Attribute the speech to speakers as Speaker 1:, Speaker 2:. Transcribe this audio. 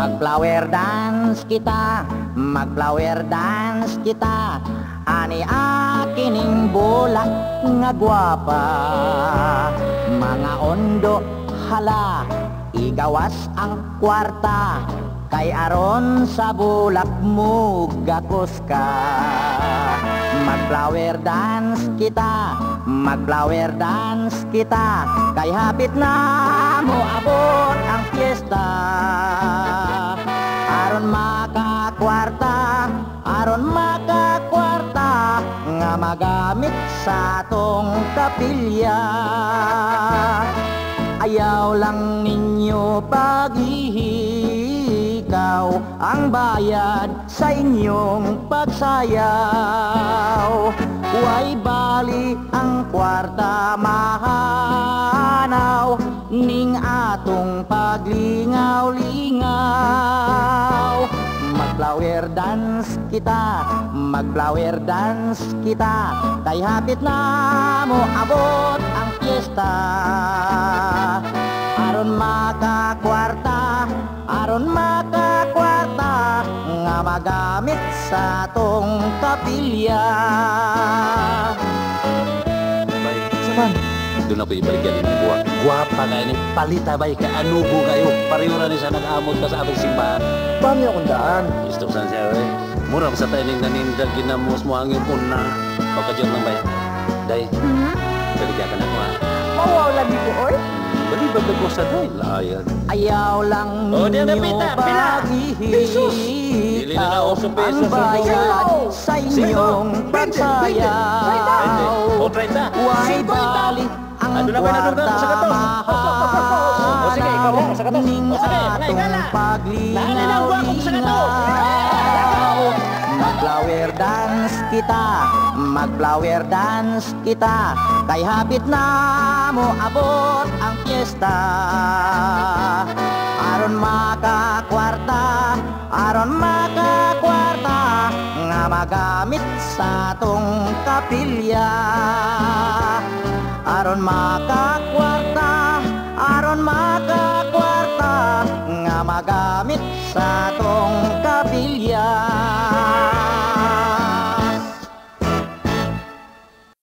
Speaker 1: Mag-flower dance kita, mag-flower dance kita. Ani akining bulak nga gwapa. Mga ondo hala, igawas ang kwarta. Kay aron sa bulak mo gakos ka Mag-flower dance kita, mag-flower dance kita. Kay hapit na mo abot ang fiesta Aron makakwarta, aron makakwarta Nga magamit sa tong kapilya. Ayaw lang ninyo paghihikaw Ang bayad sa inyong pagsayaw. Huway bali ang kwarta mahanaw Ning atong paglingaw-lingaw Mag-flower dance kita, mag-flower dance kita. Kay hapit na mo abot ang fiesta. Aron makakwarta, aron makakwarta Nga magamit sa tong kapilya
Speaker 2: Doon ako ibalikan ni buwak. Guwapa nga ini. Palita bay ka anubo kayo. Pareho na ni sa nag-amot ka sa atong simbahan.
Speaker 3: Paano akong daan?
Speaker 2: Gusto ko saan siya eh. Mura sa tayo ning nanindag ginamos mo ang iyong una. Pagkadyot lang bay. Day,
Speaker 4: Hmm?
Speaker 2: balikan ka na ko ha.
Speaker 4: Mawaw lagi ko, oy.
Speaker 2: Bali ba ko sa day? Layan.
Speaker 1: Ayaw lang
Speaker 2: Oh,
Speaker 1: ninyo
Speaker 2: pita, pila. Jesus! Dili na na
Speaker 1: paghihikaw
Speaker 2: uso
Speaker 1: Ang
Speaker 2: pesos.
Speaker 1: bayad sa inyong pagsayaw
Speaker 2: 30.
Speaker 1: Huway bali ang
Speaker 2: Ano na ba
Speaker 1: kwarta
Speaker 2: nadugdan sa kato? O, sige, ikaw. Mo, sa.
Speaker 1: Ning
Speaker 2: O, sige. Lahanin ang guwako ko sa
Speaker 1: paglinaw-linaw Mag-flower dance kita, mag-flower dance kita. Kay hapit na mo abot ang fiesta Aron makakwarta, aron makakwarta Nga magamit sa tong kapilya Aron maka kuarta, aron maka kuarta, ngamagamit satu.